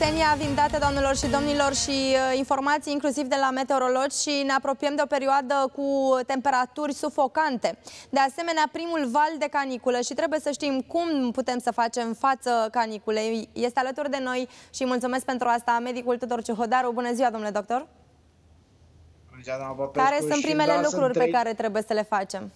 Ksenia, avem date, doamnelor și domnilor, și uh, informații inclusiv de la meteorologi și ne apropiem de o perioadă cu temperaturi sufocante. De asemenea, primul val de caniculă și trebuie să știm cum putem să facem față caniculei. Este alături de noi și mulțumesc pentru asta medicul Tudor Ciuhodaru. Bună ziua, domnule doctor! Bună ziua, doamna Popescu. Care sunt primele da, lucruri sunt pe care trebuie să le facem?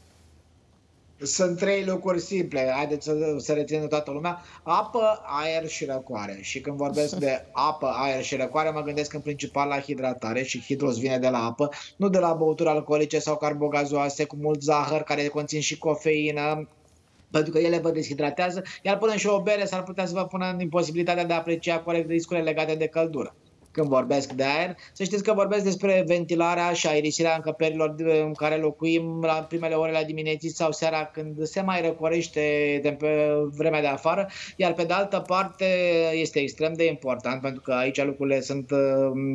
Sunt trei lucruri simple, haideți să, să rețină toată lumea. Apă, aer și răcoare. Și când vorbesc de apă, aer și răcoare, mă gândesc în principal la hidratare și hidros vine de la apă, nu de la băuturi alcoolice sau carbogazoase cu mult zahăr, care conțin și cofeină, pentru că ele vă deshidratează, iar până și o bere s-ar putea să vă pună în imposibilitatea de a aprecia corect riscurile legate de căldură când vorbesc de aer. Să știți că vorbesc despre ventilarea și aerisirea încăperilor în care locuim la primele ore la dimineții sau seara când se mai răcorește de pe vremea de afară, iar pe de altă parte este extrem de important pentru că aici lucrurile sunt uh,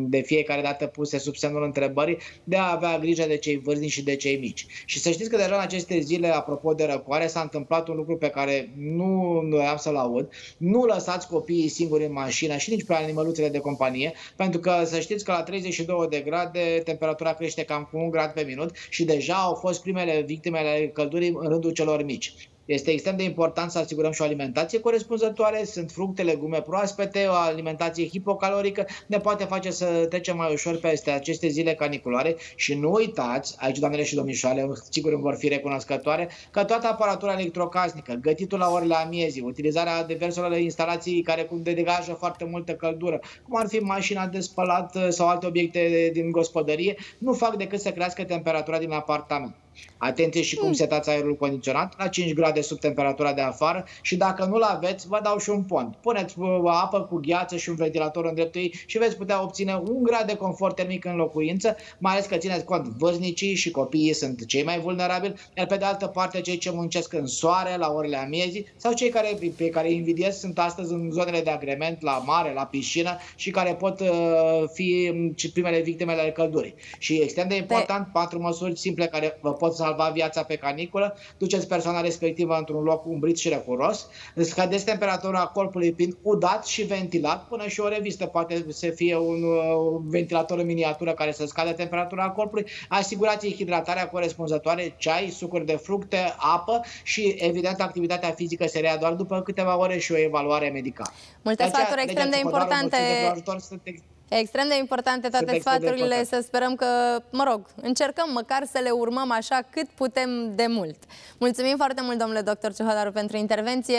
de fiecare dată puse sub semnul întrebării de a avea grijă de cei vârstnici și de cei mici. Și să știți că deja în aceste zile, apropo de răcoare, s-a întâmplat un lucru pe care nu am să-l aud. Nu lăsați copiii singuri în mașină și nici pe animăluțele de companie, pentru că să știți că la 32 de grade temperatura crește cam cu un grad pe minut și deja au fost primele victime ale căldurii în rândul celor mici. Este extrem de important să asigurăm și o alimentație corespunzătoare. Sunt fructe, legume proaspete, o alimentație hipocalorică ne poate face să trecem mai ușor peste aceste zile caniculare și nu uitați, aici doamnele și domnișoare, sigur îmi vor fi recunoscătoare, că toată aparatura electrocasnică, gătitul la orele amiezii, utilizarea diverselor instalații care degajă foarte multă căldură, cum ar fi mașina de spălat sau alte obiecte din gospodărie, nu fac decât să crească temperatura din apartament. Atenție și cum hmm. setați aerul condiționat la 5 grade sub temperatura de afară și dacă nu-l aveți, vă dau și un pont. Puneți uh, apă cu gheață și un ventilator în dreptul ei și veți putea obține un grad de confort termic în locuință, mai ales că țineți cont, vârstnicii și copiii sunt cei mai vulnerabili, iar pe de altă parte cei ce muncesc în soare, la orele amiezii sau cei care, pe care invidiez sunt astăzi în zonele de agrement, la mare, la piscină și care pot uh, fi mm, primele victime ale căldurii. Și extrem de important, pe... patru măsuri simple care vă pot pot salva viața pe caniculă, duceți persoana respectivă într-un loc umbrit și recuros, scădeți temperatura corpului prin udat și ventilat, până și o revistă poate să fie un uh, ventilator în miniatură care să scadă temperatura corpului, asigurați hidratarea corespunzătoare, ceai, sucuri de fructe, apă și, evident, activitatea fizică se rea doar după câteva ore și o evaluare medicală. Multe sfaturi extrem de importante. Extrem de importante toate sfaturile, să sperăm că, mă rog, încercăm măcar să le urmăm așa cât putem de mult. Mulțumim foarte mult, domnule doctor Ciuhodaru, pentru intervenție.